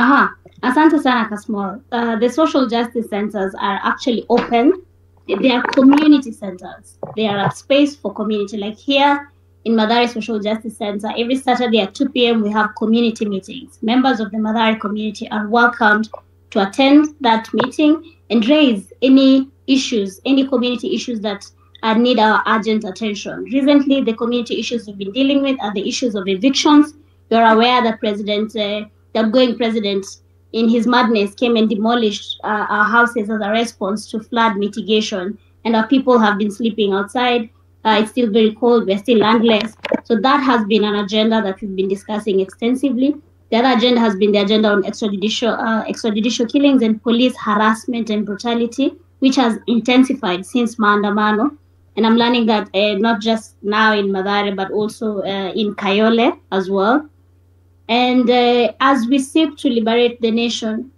Aha, asante sana Kasmol. Uh, the social justice centers are actually open. They are community centers. They are a space for community. Like here in Mathare Social Justice Center, every Saturday at 2 p.m. we have community meetings. Members of the Mathare community are welcomed to attend that meeting and raise any issues, any community issues that need our urgent attention. Recently, the community issues we've been dealing with are the issues of evictions. You're aware that President, uh, the outgoing president, in his madness, came and demolished uh, our houses as a response to flood mitigation, and our people have been sleeping outside. Uh, it's still very cold. We're still landless. So that has been an agenda that we've been discussing extensively. The other agenda has been the agenda on extrajudicial, uh, extrajudicial killings and police harassment and brutality, which has intensified since Maandamano. And I'm learning that uh, not just now in Mathare, but also uh, in Kayole as well. And uh, as we seek to liberate the nation,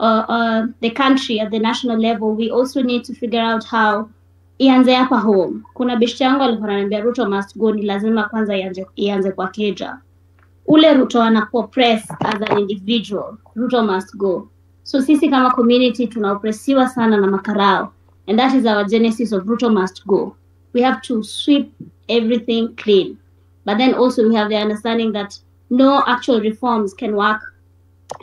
uh, uh, the country at the national level, we also need to figure out how ianze hapa home. Kuna beshte yangu alikuwa ananiambia Ruto must go, ni lazima kwanza ianze, ianze kwa keja. Ule Ruto anakuwa press as an individual, Ruto must go. So sisi kama community tunaopresiwa sana na makarao, and that is our genesis of Ruto must go. We have to sweep everything clean. But then also we have the understanding that no actual reforms can work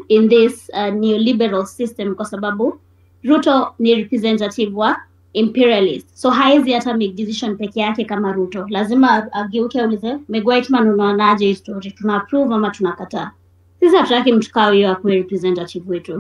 in this uh, neoliberal system kwa sababu Ruto ni representative wa imperialist. So haizi hata make decision peke yake kama Ruto. Lazima ageuke aulize Meg Whitman, unaonaje story? Tuna approve ama tunakataa? Sisi hatutaki mtu kawa hiyo akuwe representative wetu.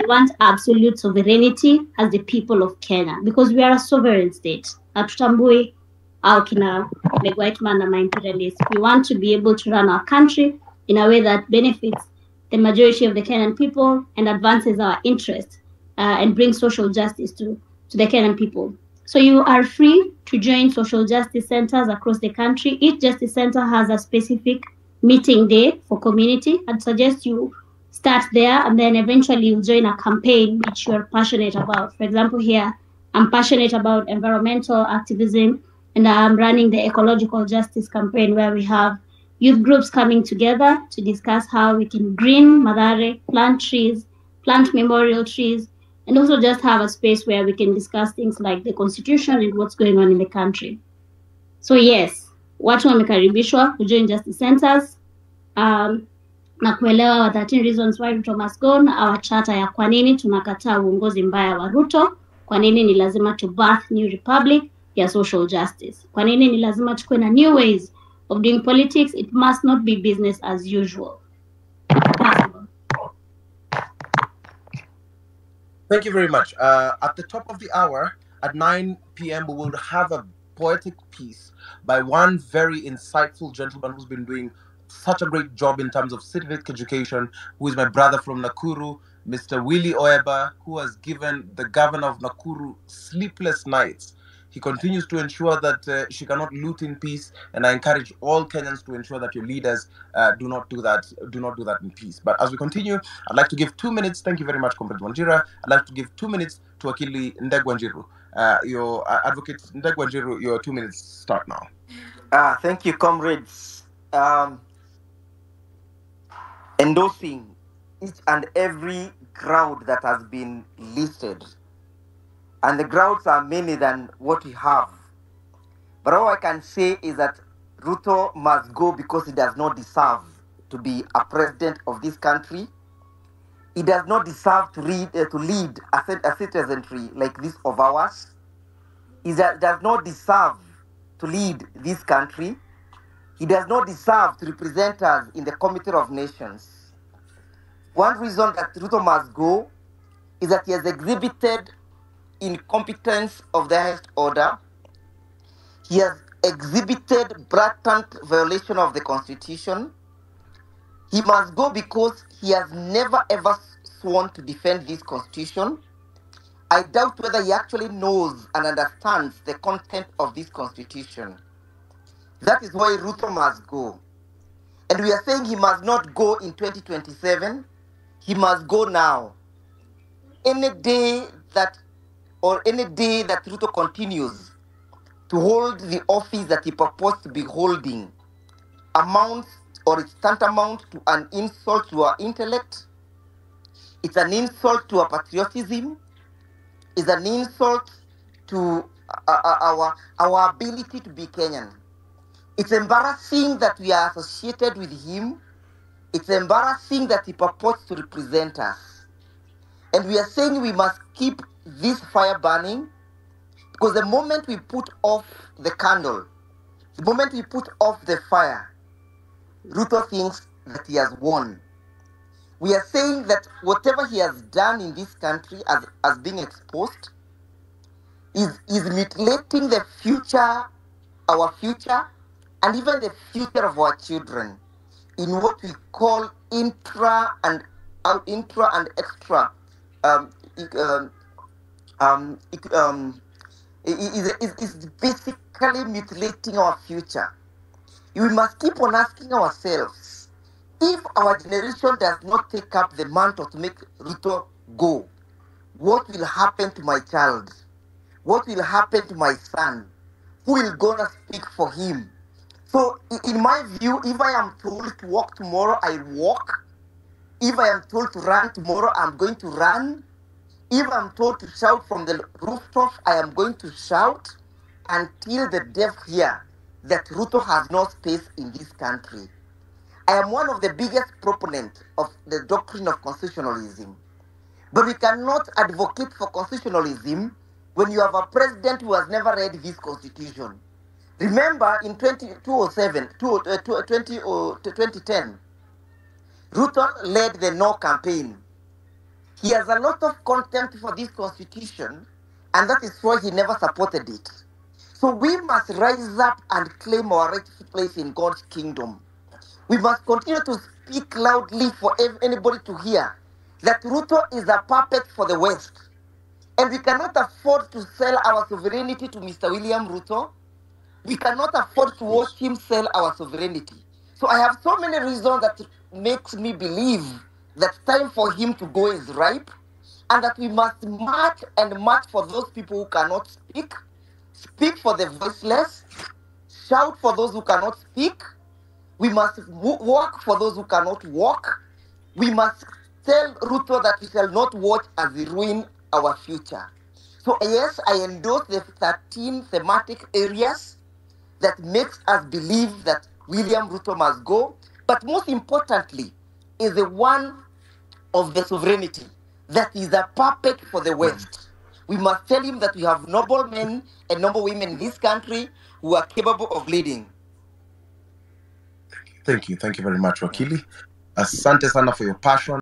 We want absolute sovereignty as the people of Kenya because we are a sovereign state. Hatutambui au kina Meg Whitman na ma-imperialists. We want to be able to run our country in a way that benefits the majority of the Kenyan people and advances our interests uh, and brings social justice to, to the Kenyan people. So you are free to join social justice centers across the country. Each justice center has a specific meeting day for community. I'd suggest you start there and then eventually you'll join a campaign which you're passionate about. For example, here, I'm passionate about environmental activism and I'm running the ecological justice campaign where we have youth groups coming together to discuss how we can green Mathare, plant trees, plant memorial trees, and also just have a space where we can discuss things like the constitution and what's going on in the country. So yes, watu wamekaribishwa kujoin justice centers um, na kuelewa wa 13 reasons why Ruto must go na our charter ya kwa nini tunakataa uongozi mbaya wa Ruto, kwa nini ni lazima to birth new republic ya social justice, kwa nini ni lazima tukuwe na new ways of doing politics, it must not be business as usual. Thank you very much. Uh, at the top of the hour, at 9 p.m., we will have a poetic piece by one very insightful gentleman who's been doing such a great job in terms of civic education, who is my brother from Nakuru, Mr. Willie Oeba, who has given the governor of Nakuru sleepless nights. He continues to ensure that uh, she cannot loot in peace, and I encourage all Kenyans to ensure that your leaders uh, do not do that. Do not do that in peace. But as we continue, I'd like to give two minutes. Thank you very much, Comrade Wanjira. I'd like to give two minutes to Akili Ndegwanjiru. Uh, your uh, advocate Ndegwanjiru, your two minutes start now. Ah, thank you, comrades. Um, endorsing each and every ground that has been listed. And the grounds are many than what we have. But all I can say is that Ruto must go because he does not deserve to be a president of this country. He does not deserve to, read, uh, to lead a, a citizenry like this of ours. He does not deserve to lead this country. He does not deserve to represent us in the Committee of Nations. One reason that Ruto must go is that he has exhibited incompetence of the highest order. He has exhibited blatant violation of the constitution. He must go because he has never ever sworn to defend this constitution. I doubt whether he actually knows and understands the content of this constitution. That is why Ruto must go. And we are saying he must not go in 2027. He must go now. Any day that, or any day that Ruto continues to hold the office that he purports to be holding amounts or is tantamount to an insult to our intellect, It's an insult to our patriotism. It's an insult to our our ability to be Kenyan. It's embarrassing that we are associated with him. It's embarrassing that he purports to represent us. And we are saying we must keep this fire burning because the moment we put off the candle, the moment we put off the fire, Ruto thinks that he has won. We are saying that whatever he has done in this country as, as being exposed is, is mutilating the future, our future, and even the future of our children in what we call intra and uh, intra and extra um, um, um, um, is, is basically mutilating our future. We must keep on asking ourselves if our generation does not take up the mantle to make Ruto go, what will happen to my child? What will happen to my son? Who will gonna speak for him? So, in my view, if I am told to walk tomorrow, I walk. If I am told to run tomorrow, I'm going to run. If I'm told to shout from the rooftop, I am going to shout until the deaf hear that Ruto has no space in this country. I am one of the biggest proponents of the doctrine of constitutionalism. But we cannot advocate for constitutionalism when you have a president who has never read this constitution. Remember in 20, 2007, 20, uh, 20, uh, 2010, Ruto led the no campaign. He has a lot of contempt for this constitution, and that is why he never supported it. So we must rise up and claim our rightful place in God's kingdom. We must continue to speak loudly for anybody to hear that Ruto is a puppet for the West. And we cannot afford to sell our sovereignty to Mr. William Ruto. We cannot afford to watch him sell our sovereignty. So I have so many reasons that makes me believe that time for him to go is ripe and that we must march and march for those people who cannot speak, speak for the voiceless, shout for those who cannot speak. We must walk for those who cannot walk. We must tell Ruto that we shall not watch as he ruin our future. So yes, I endorse the 13 thematic areas that makes us believe that William Ruto must go. But most importantly, is the one of the sovereignty that is a puppet for the West. We must tell him that we have noble men and noble women in this country who are capable of leading. Thank you. Thank you very much, Wakili. Asante sana for your passion.